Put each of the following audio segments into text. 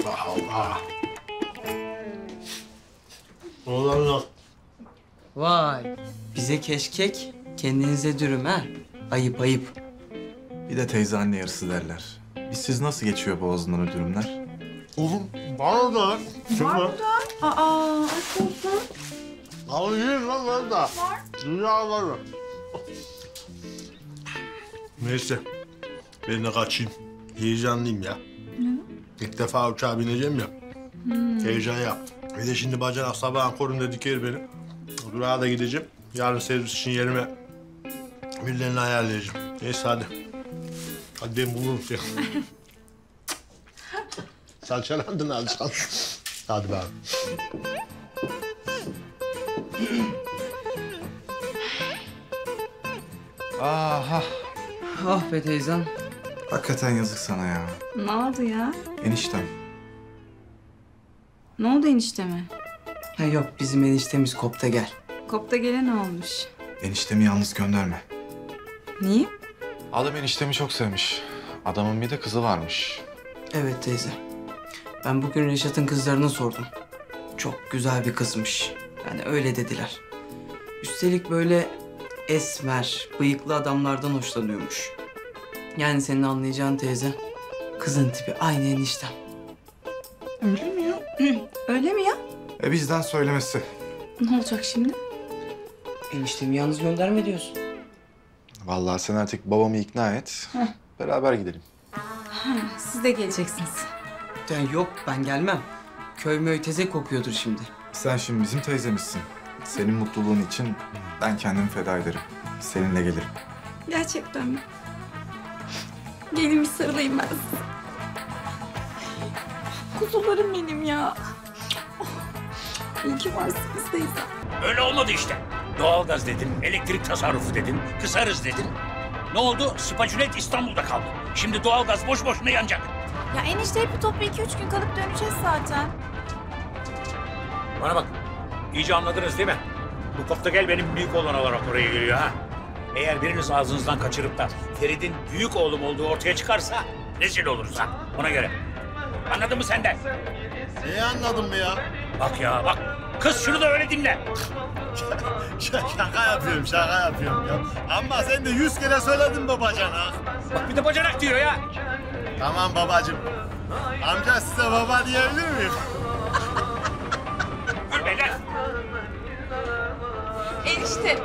Allah Allah. Oğlan lan. Vay. Bize keşkek, kendinize dürüm ha. Ayıp ayıp. Bir de teyze anne yarısı derler. Biz siz nasıl geçiyor boğazından o dürümler? Oğlum bana da. Var Aa, aşk olsun. Al yiyin lan lan da. Dünya var mı? Neyse. Ben de kaçayım. Heyecanlıyım ya. İlk defa uçağa bineceğim ya. Heyecan yaptım. Bir de şimdi bacanak sabahın korunda diker beni. Durağa da gideceğim. Yarın servis için yerime birilerini ayarlayacağım. Neyse hadi. Hadi ben bulurum seni. Salçalandın alçal. Hadi bakalım. Aha. Ah be teyzem. Hakikaten yazık sana ya. Ne oldu ya? Eniştem. Ne oldu enişteme? Ha yok bizim eniştemiz kopta gel. Kopta gele ne olmuş? Eniştemi yalnız gönderme. Niye? Adam eniştemi çok sevmiş. Adamın bir de kızı varmış. Evet teyze. Ben bugün Reşat'ın kızlarına sordum. Çok güzel bir kızmış. Yani öyle dediler. Üstelik böyle esmer, bıyıklı adamlardan hoşlanıyormuş. Yani senin anlayacağın teyze. Kızın tipi aynı eniştem. Öyle mi ya? Öyle mi ya? E bizden söylemesi. Ne olacak şimdi? Eniştemi yalnız gönderme diyorsun. Vallahi sen artık babamı ikna et. Beraber gidelim. Siz de geleceksiniz. Yani yok ben gelmem. Köy möy teze kokuyordur şimdi. Sen şimdi bizim teyzemizsin. Senin mutluluğun için ben kendimi feda ederim. Seninle gelirim. Gerçekten mi? Gelin bir sarılayım ben size. Kuzularım benim ya. İyi ki varsınız teyze. Öyle olmadı işte. Doğalgaz dedin, elektrik tasarrufu dedin, kısarız dedin. Ne oldu? Spaculet İstanbul'da kaldı. Şimdi doğalgaz boş boşuna yanacak. Ya enişte hep bir toplu iki üç gün kalıp döneceğiz zaten. Bana bak, iyice anladınız değil mi? Bu kofta gel benim büyük oğlan olarak oraya geliyor ha. Eğer biriniz ağzınızdan kaçırıp da Ferit'in büyük oğlum olduğu ortaya çıkarsa rezil oluruz ha. Ona göre. Anladın mı sen de? Neyi anladın mı ya? Bak ya bak. Kız şunu da öyle dinle. şaka yapıyorum, şaka yapıyorum ya. Ama sen de yüz kere söyledin babacana. Bak bir de bacanak diyor ya. Tamam babacığım. Amca size baba diyebilir miyim? Gülme lan. Enişte,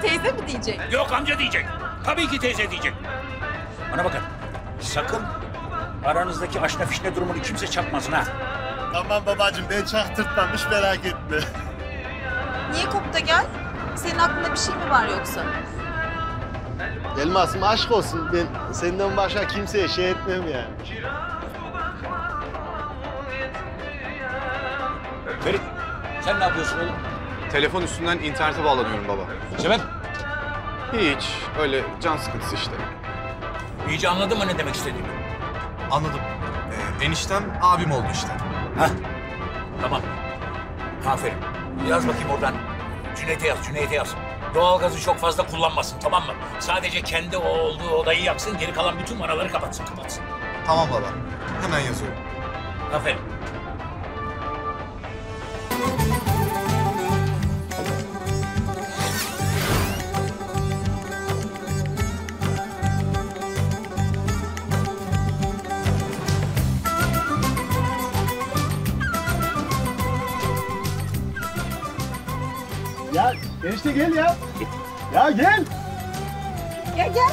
teyze mi diyecek? Yok amca diyecek. Tabii ki teyze diyecek. Bana bakın. Sakın aranızdaki aşna fişne durumunu kimse çakmasın ha. Tamam babacığım ben çaktırtmam hiç merak etme. Niye kopta gel? Senin aklında bir şey mi var yoksa? Elmasım aşk olsun ben senden başka kimseye şey etmem yani. Ferit sen ne yapıyorsun oğlum? Telefon üstünden internete bağlanıyorum baba. Sebep? Hiç. Öyle can sıkıntısı işte. İyice anladın mı ne demek istediğimi? Anladım. Ee, eniştem abim oldu işte. Ha? Tamam. Aferin. Yaz bakayım oradan. Cüneyt'e yaz, Cüneyt'e yaz. Doğalgazı çok fazla kullanmasın tamam mı? Sadece kendi o olduğu odayı yaksın, geri kalan bütün vanaları kapatsın, kapatsın. Tamam baba. Hemen yazıyorum. Aferin. Enişte gel ya. Ya gel. Ya gel.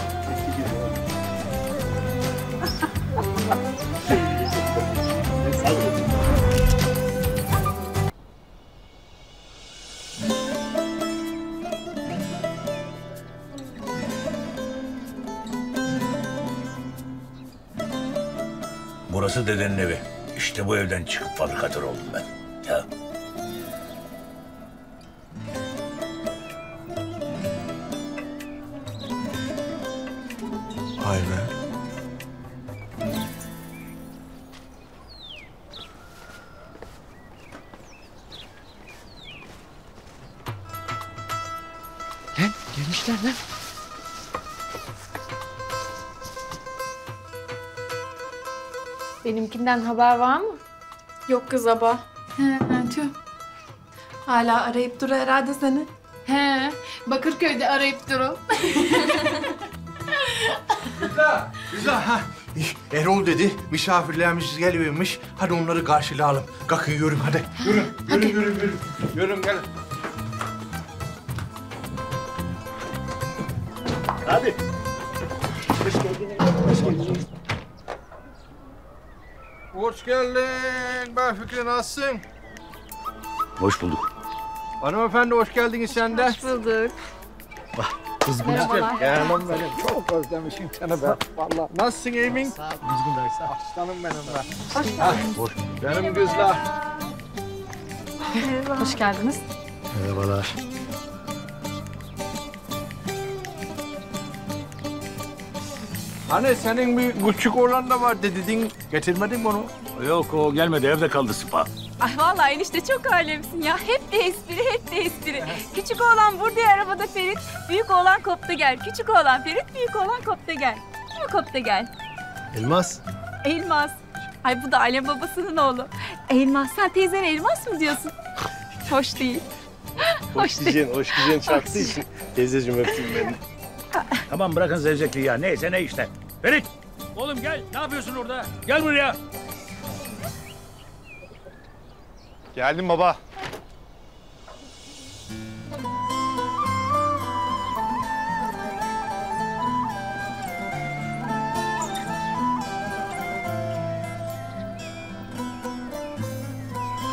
Burası dedenin evi. İşte bu evden çıkıp fabrikatör oldum ben. Lan gelmişler lan. Benimkinden haber var mı? Yok kız aba. He, tüh. Hala arayıp dur herhalde seni. He, Bakırköy'de arayıp durun. Güzel ha. Erol dedi misafirlerimiz geliyormuş. Hadi onları karşılayalım. Kalkın yürüyün hadi. Yürün, yürün, yürün, yürün. Yürün gelin. Hadi. Hoş geldin. Ben Fikri nasılsın? Hoş bulduk. Hanımefendi hoş geldiniz sen de. Hoş bulduk. Kız Merhabalar. Canım benim. Çok özlemişim seni ben. Vallahi. Nasılsın Emin? Aslanım benim ben. Ha, hoş. Benim kızlar. Hoş geldiniz. Merhabalar. Hani senin bir küçük oğlan da var dedin. Getirmedin mi onu? Yok o gelmedi evde kaldı sıpa. Ay vallahi enişte çok alemsin ya. Hep de espri, hep de espri. Küçük oğlan burada ya arabada Ferit. Büyük oğlan kopta gel. Küçük oğlan Ferit, büyük oğlan kopta gel. Değil mi kopta gel? Elmas. Elmas. Ay bu da alem babasının oğlu. Elmas. Sen teyzene elmas mı diyorsun? Hoş değil. Hoş değil. Diyeceksin, hoş diyeceksin çarptığı için. Teyzeciğim öpeyim beni. Tamam bırakın zevzekliği ya. Neyse ne işte. Ferit! Oğlum gel. Ne yapıyorsun orada? Gel buraya. Geldim baba.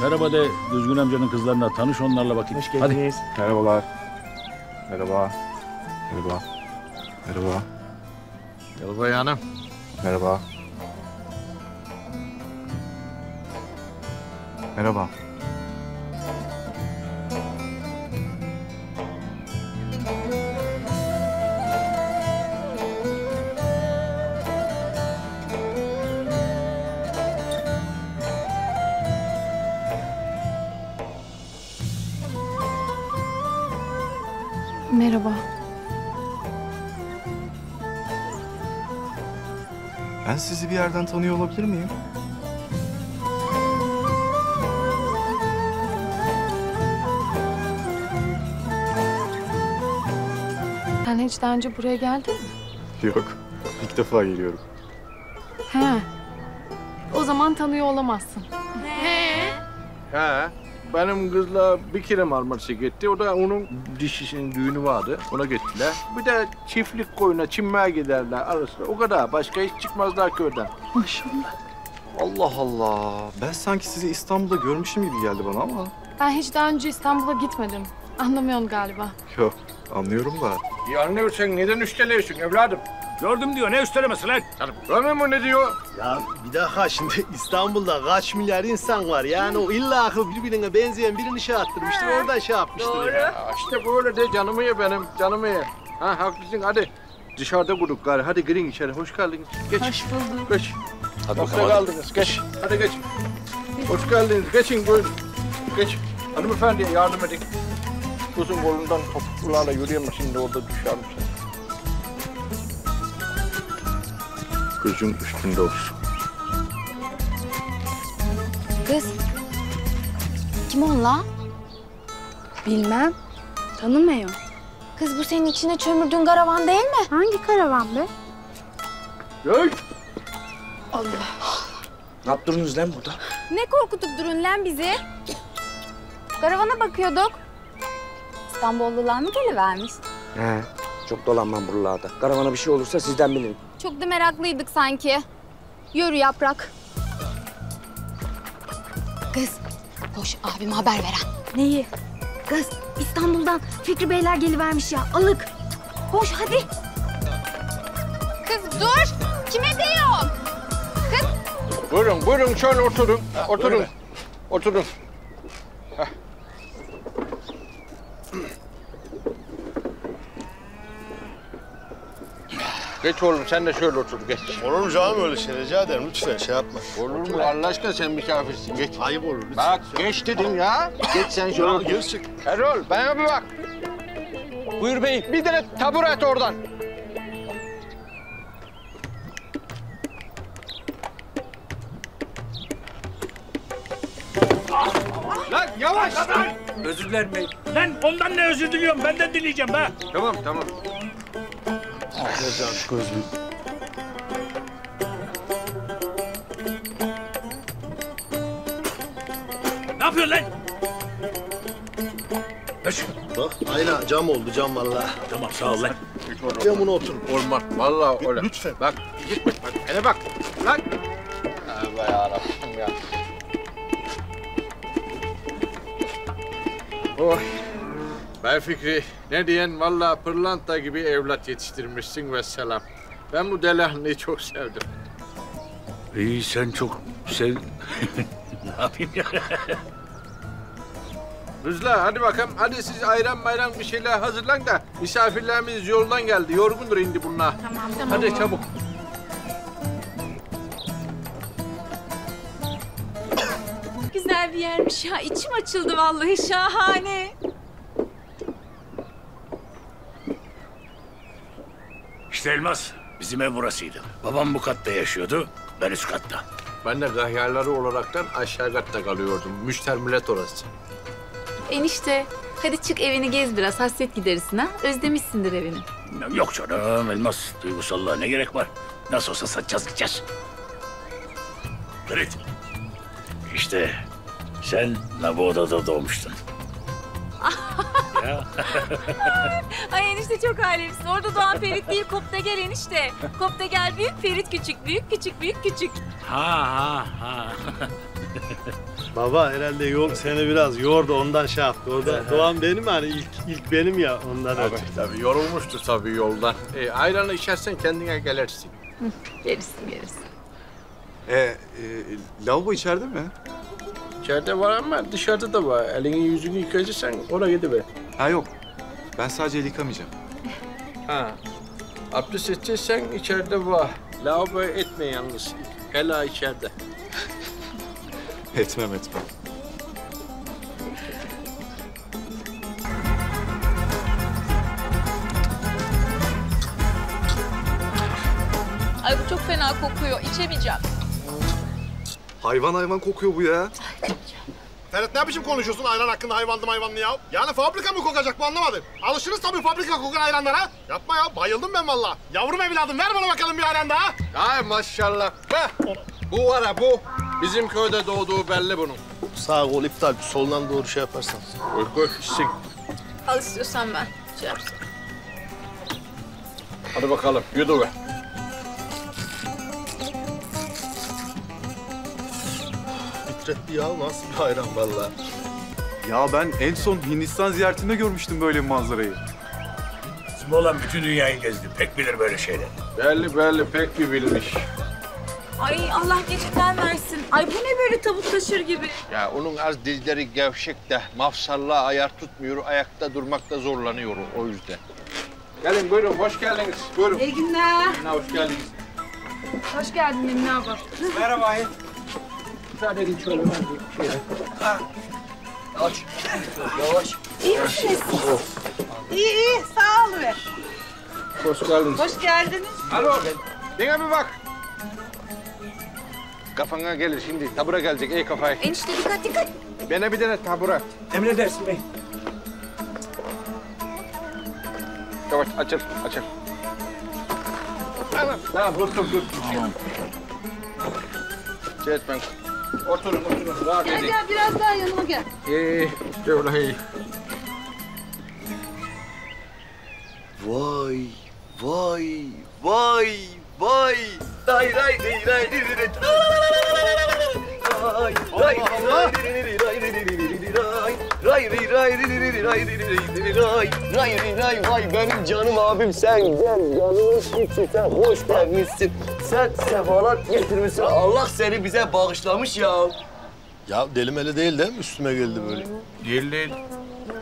Merhaba de Düzgün amcanın kızlarına tanış onlarla bakayım. Hoş Hadi. Merhabalar. Merhaba. Merhaba. Merhaba. Merhaba hanım. Merhaba. Merhaba. Sizi bir yerden tanıyor olabilir miyim? Sen hiç daha önce buraya geldin mi? Yok. İlk defa geliyorum. He. O zaman tanıyor olamazsın. He. Benim kızla bir kere Marmaris'e gitti. O da onun dişisinin düğünü vardı. Ona gittiler. Bir de çiftlik koyuna çinmeye giderler arasında. O kadar. Başka hiç çıkmazlar köyden. Maşallah. Allah Allah. Ben sanki sizi İstanbul'da görmüşüm gibi geldi bana ama. Ben hiç daha önce İstanbul'a gitmedim. Anlamıyorsun galiba. Yok. Anlıyorum da. Anne sen neden üsteliyorsun evladım? Gördüm diyor. Ne üstelemesi lan? Görmüyor musun ne diyor? Ya bir dakika şimdi İstanbul'da kaç milyar insan var. Yani o illa birbirine benzeyen birini şey attırmıştır. Oradan şey yapmıştır. ya. Ya işte böyle de canımı ye benim canımı ye. Ha haklısın hadi. Dışarıda bulduk gari. Hadi girin içeri. Hoş geldiniz. Geç. Hoş bulduk. Geç. Hadi Kapıda bakalım. kaldınız. Geç. Hadi geç. Hoş geldiniz. Geçin buyurun. Geç. Hanımefendi yardım edin. Uzun kolundan topuklarla yürüyemez şimdi orada düşermiş. Gözün üstünde olsun. Kız. Kim o la? Bilmem. Tanımıyor. Kız bu senin içine çömürdüğün karavan değil mi? Hangi karavan be? Gel. Ne yaptınız lan burada? Ne korkutup durun lan bizi? Karavana bakıyorduk. İstanbullular mı gelivermiş? He. Çok dolanmam buralarda. Karavana bir şey olursa sizden bilirim. Çok da meraklıydık sanki. Yürü yaprak. Kız, koş abime haber veren. Neyi? Kız, İstanbul'dan Fikri Beyler gelivermiş ya, alık. Koş hadi. Kız dur, kime diyorsun? Buyurun buyurun şöyle oturun. oturun. Oturun. Geç oğlum sen de şöyle otur geç. Olur mu canım öyle şey rica ederim lütfen şey yapma. Olur mu Allah aşkına sen misafirsin geç. Ayıp olur lütfen. Bak geç dedim ya. geç sen şöyle otur. Geri çık. Erol bana bir bak. Buyur beyim. Bir tane tabure et oradan. Lan yavaş. Özür dilerim beyim. Lan ondan ne özür diliyorum? Benden dileyeceğim ha. Tamam tamam. Ne yapıyorsun lan? Şunu. Bak aynen cam oldu cam vallahi. Tamam sağ ol lan. Camına otur. Olmaz. Vallahi öyle. Lütfen. Bak gitme. Bak hele bak. Lan. Allah yarabbim ya. Oy. Ben Fikri, ne diyen vallahi pırlanta gibi evlat yetiştirmişsin ve selam. Ben bu delihanlıyı çok sevdim. İyi sen çok sev... ne yapayım ya? Rızla hadi bakalım. Hadi siz ayran bayran bir şeyler hazırlan da misafirlerimiz yoldan geldi. Yorgundur indi bunlar. Tamam tamam. Hadi çabuk. Güzel bir yermiş ya. İçim açıldı vallahi şahane. İşte Elmas bizim ev burasıydı. Babam bu katta yaşıyordu. Ben üst katta. Ben de gahyarları olaraktan aşağı katta kalıyordum. Müştermilet orası. Enişte hadi çık evini gez biraz. Hasret giderirsin ha. Özlemişsindir evini. Yok canım Elmas. Duygusallığa ne gerek var? Nasıl olsa satacağız gideceğiz. Ferit. İşte sen la bu odada doğmuştun. Ya. Ay enişte çok alemsin. Orada doğan Ferit değil Kopta gel enişte. Kopta gel büyük Ferit küçük. Büyük küçük büyük küçük. Ha ha ha. Baba herhalde yol seni biraz yordu ondan şey yaptı. Orada Doğan benim hani ilk ilk benim ya ondan Tabii, önce. tabii yorulmuştu tabii yoldan. E, ayranı içersen kendine gelirsin. Gerisi gerisi. E, e, lavabo içeride mi? İçeride var ama dışarıda da var. Elini yüzünü yıkayacaksan oraya gidiver. Ha yok. Ben sadece el yıkamayacağım. Ha. Abdest edeceksen içeride var. Lavaboya etme yalnız. Hela içeride. Etmem etmem. Ay bu çok fena kokuyor. İçemeyeceğim. Hayvan hayvan kokuyor bu ya. Ferhat ne biçim konuşuyorsun ayran hakkında hayvanlı hayvanlı ya? Yani fabrika mı kokacak bu anlamadım. Alışırız tabii fabrika kokan ayranlara. Yapma ya bayıldım ben vallahi. Yavrum evladım ver bana bakalım bir ayran daha. Ay maşallah. Be. Bu var ha bu. Bizim köyde doğduğu belli bunun. Sağ kol iptal soldan doğru şey yaparsan. Koy koy içsin. Al istiyorsan ben. Şey yapsın. Hadi bakalım yudu Bitretti ya nasıl bir ayran vallahi. Ya ben en son Hindistan ziyaretinde görmüştüm böyle bir manzarayı. Bizim olan bütün dünyayı gezdi. Pek bilir böyle şeyleri. Belli belli pek bir bilmiş. Ay Allah geçitten versin. Ay bu ne böyle tavuk taşır gibi. Ya onun az dizleri gevşek de mafsalla ayar tutmuyor. Ayakta durmakta zorlanıyor o yüzden. Gelin buyurun hoş geldiniz. Buyurun. İyi günler. Emine, Hoş geldiniz. Hoş geldin Emine abla. Merhaba. Müsaade edin şöyle ben bir şey. İyi misiniz? İyi iyi sağ olun. Hoş geldiniz. Hoş geldiniz. Alo. Bana bir bak. Kafana gelir şimdi. Tabura gelecek. Ey kafayı. Enişte dikkat dikkat. Bana bir tane tabura. Emredersin bey. Yavaş açıl açıl. Tamam. Tamam dur dur dur. Şey. Oturun oturun. Rahat gel edin. gel biraz daha yanıma gel. İyi işte öyle iyi. Vay vay vay vay. Day day day day day Ray ray ray ray ray ray ray ray benim canım abim sen gel yanıma git sen hoş gelmişsin sen sefalat getirmişsin Allah seni bize bağışlamış ya Ya delimeli değil değil mi? Üstüme geldi böyle. Değil değil.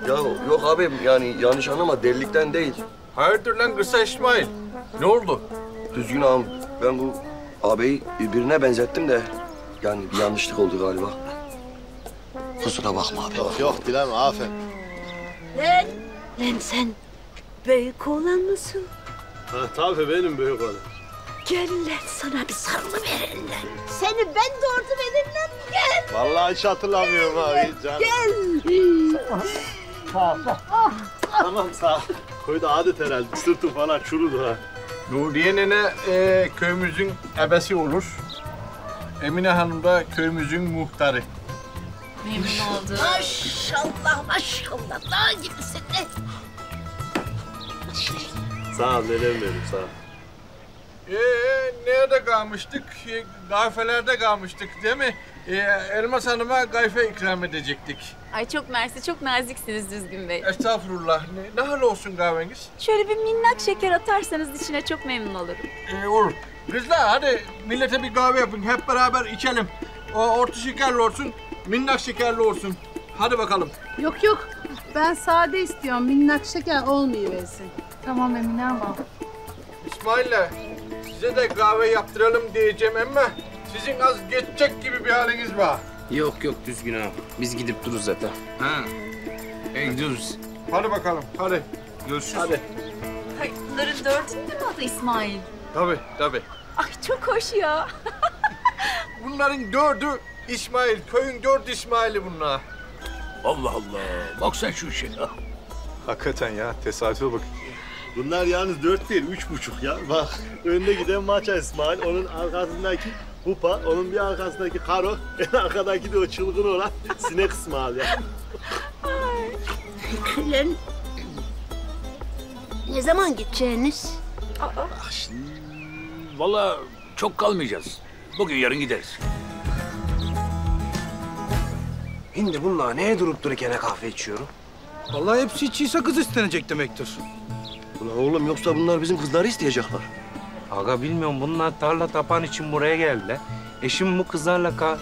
ya yok abim yani yanlış anlama delilikten değil Hayırdır lan kısa İsmail? Ne oldu? Düzgün ağam ben bu ağabeyi birbirine benzettim de yani bir yanlışlık oldu galiba. Kusura bakma abi. Yok yok dileme aferin. Lan, lan sen büyük oğlan mısın? Ha, tabii benim büyük oğlum. Gel lan sana bir sarılı verin lan. Seni ben doğurdu veririm lan. Gel. Vallahi hiç hatırlamıyorum abi. Can. Tamam sağ ol. Koyda adet herhalde. Sırtım falan çurudu ha. Nuriye nene e, köyümüzün ebesi olur. Emine Hanım da köyümüzün muhtarı. Memnun oldum. Maşallah maşallah. Daha gibisin de. Sağ ol nenem benim sağ ol. Ee, nerede kalmıştık? Gayfelerde kalmıştık değil mi? E, Elmas Hanım'a gayfe ikram edecektik. Ay çok mersi, çok naziksiniz Düzgün Bey. Estağfurullah. Ne, ne hal olsun kahveniz? Şöyle bir minnak şeker atarsanız içine çok memnun olurum. Ee, olur. Kızlar hadi millete bir kahve yapın. Hep beraber içelim. O orta şekerli olsun, minnak şekerli olsun. Hadi bakalım. Yok yok. Ben sade istiyorum. Minnak şeker olmayıversin. Tamam Emine abla. İsmail'le size de kahve yaptıralım diyeceğim ama sizin az geçecek gibi bir haliniz var. Yok yok düzgün abi. Biz gidip dururuz zaten. Ha. E, gidiyoruz. Hadi bakalım, hadi. Görüşürüz. Hadi. Bunların dördünde mi adı İsmail? Tabii, tabii. Ay çok hoş ya. Bunların dördü İsmail. Köyün dört İsmail'i bunlar. Allah Allah. Bak sen şu işe. Hakikaten ya tesadüfe bak. Bunlar yalnız dört değil, üç buçuk ya. Bak önde giden Maça İsmail, onun arkasındaki Pupa, onun bir arkasındaki Karo, en arkadaki de o çılgın olan Sinek İsmail ya. Lan. Ne zaman gideceğiniz? Vallahi çok kalmayacağız. Bugün yarın gideriz. Şimdi bunlar neye durup dururken kahve içiyorum? Vallahi hepsi içiyse kız istenecek demektir. Ulan oğlum yoksa bunlar bizim kızları isteyecekler. Aga bilmiyorum bunlar tarla tapan için buraya geldiler. Eşim bu kızlarla ka...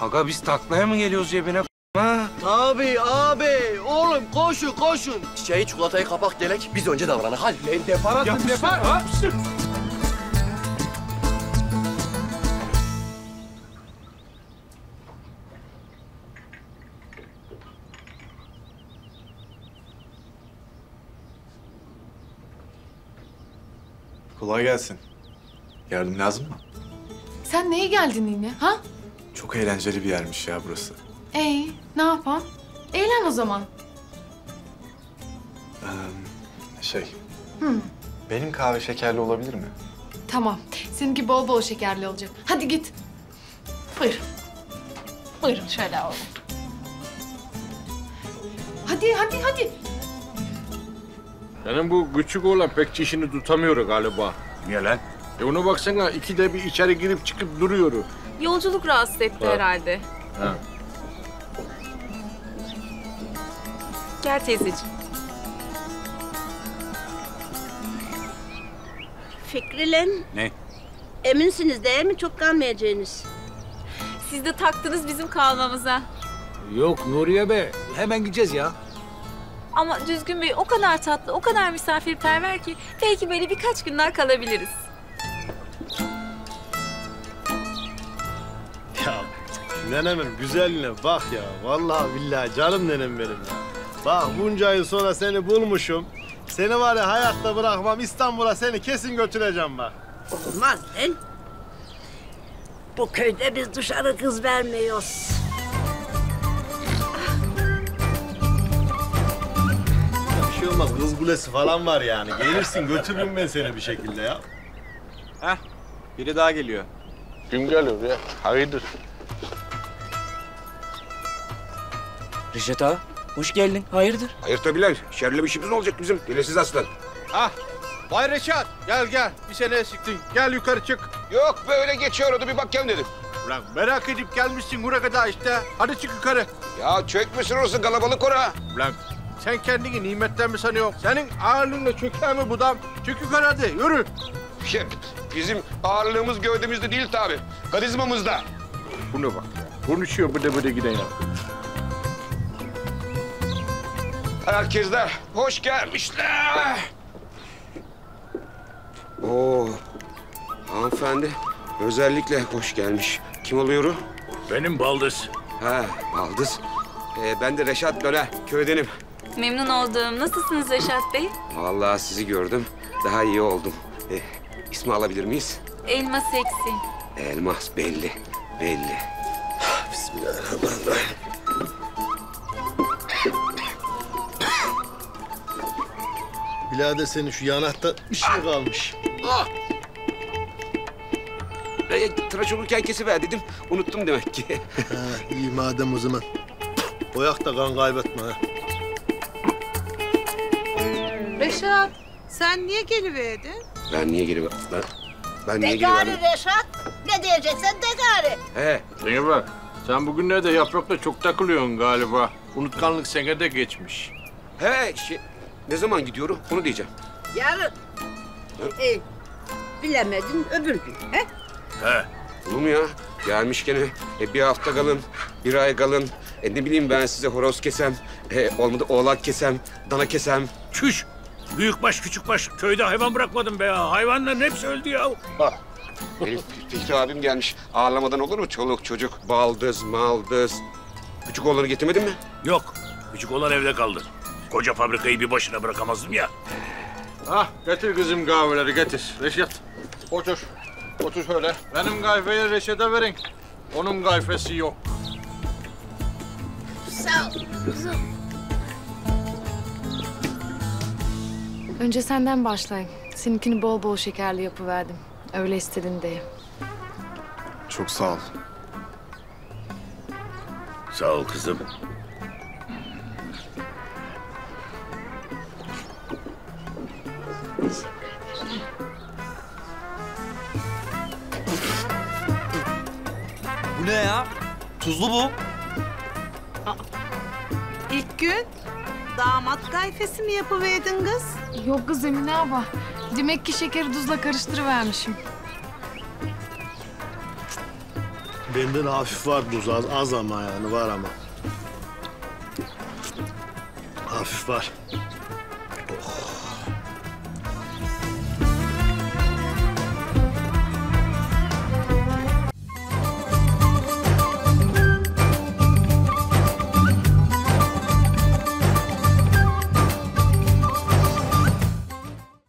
Aga biz taklaya mı geliyoruz cebine ha? Tabii abi. Oğlum koşun koşun. Çiçeği çikolatayı kapak delek. Biz önce davranalım. Hadi. Lan depar atın depar. Kolay gelsin. Yardım lazım mı? Sen neye geldin yine ha? Çok eğlenceli bir yermiş ya burası. Ee, ne yapan? Eğlen o zaman. Ee, şey, Hı, benim kahve şekerli olabilir mi? tamam. Seninki bol bol şekerli olacak. Hadi git. Buyur. Buyurun şöyle alalım. Hadi hadi hadi. Senin bu küçük oğlan pek çişini tutamıyor galiba. Niye lan? E ona baksana ikide bir içeri girip çıkıp duruyor. Yolculuk rahatsız etti Ha. herhalde. Ha. Gel teyzeciğim. Fikrilen. Ne? Eminsiniz değil mi? Çok kalmayacağınız. Siz de taktınız bizim kalmamıza. Yok Nuriye be. Hemen gideceğiz ya. Ama Düzgün Bey o kadar tatlı, o kadar misafirperver ki belki böyle birkaç gün daha kalabiliriz. Ya nenemin güzelliğine bak ya. Vallahi billahi canım nenem benim ya. Bak bunca yıl sonra seni bulmuşum. Seni var ya hayatta bırakmam. İstanbul'a seni kesin götüreceğim bak. Olmaz lan. Bu köyde biz dışarı kız vermiyoruz. Şey olmaz. Kız kulesi falan var yani. Gelirsin götürürüm ben seni bir şekilde ya. Heh, biri daha geliyor. Kim geliyor ya? Hayırdır? Reşat ağa, hoş geldin. Hayırdır? Hayır tabii lan. Şerli bir işimiz olacak bizim. Dilesiz aslan. Ah, Bay Reşat gel gel. Bir sene eksiktin. Gel yukarı çık. Yok böyle geçiyordu bir bakayım dedim. Ulan merak edip gelmişsin buraya kadar işte. Hadi çık yukarı. Ya çökmüşsün orası kalabalık ora. Ulan sen kendini nimetten mi sanıyorsun? Senin ağırlığınla çöker mi budam? Çık yukarı hadi yürü. Şey, bizim ağırlığımız gövdemizde değil tabii. Karizmamızda. Buna bak ya. Konuşuyor bıdı bıdı giden ya. Herkesler hoş gelmişler. Oo, hanımefendi özellikle hoş gelmiş. Kim oluyor o? Benim baldız. Ha, Baldız. Ee, ben de Reşat Löle, köydenim. Memnun oldum. Nasılsınız Reşat Bey? Vallahi sizi gördüm, daha iyi oldum. Ee, ismi alabilir miyiz? Elma seksi. Elmas belli, belli. Bismillahirrahmanirrahim. Birader senin şu yanakta bir şey kalmış. Ah! E, tıraş olurken kesiver dedim. Unuttum demek ki. Ha, iyi madem o zaman. Boyak da kan kaybetme ha. Reşat, sen niye geliverdin? ben niye geri... Ben, ben niye geri verdim? Reşat. Ne diyeceksen de gari. He. Bana bak. Sen bugünlerde yaprakla çok takılıyorsun galiba. Unutkanlık sene de geçmiş. He şey... Ne zaman gidiyorum onu diyeceğim. Yarın. E, bilemedin öbür gün. He? He. Olur mu ya? Gelmişken e, bir hafta kalın, bir ay kalın. E, ne bileyim ben size horoz kesem, e, olmadı oğlak kesem, dana kesem. Çüş. Büyükbaş küçükbaş köyde hayvan bırakmadım be ya. Hayvanların hepsi öldü ya. Benim Fikri abim gelmiş. Ağlamadan olur mu? Çoluk çocuk, baldız, maldız. Küçük oğlanı getirmedin mi? Yok. Küçük olan evde kaldı. Koca fabrikayı bir başına bırakamazdım ya. Ah getir kızım kahveleri getir. Reşat otur. Otur şöyle. Benim kahveyi Reşat'a verin. Onun kahvesi yok. Sağ ol kızım. Önce senden başlayayım. Seninkini bol bol şekerli yapıverdim. Öyle istedin diye. Çok sağ ol. Sağ ol kızım. Bu ne ya? Tuzlu bu. İlk gün damat kayfesi mi yapıverdin kız? Yok kız Emine abla. Demek ki şekeri tuzla karıştırıvermişim. Benden hafif var buz az, az ama yani var ama. Hafif var.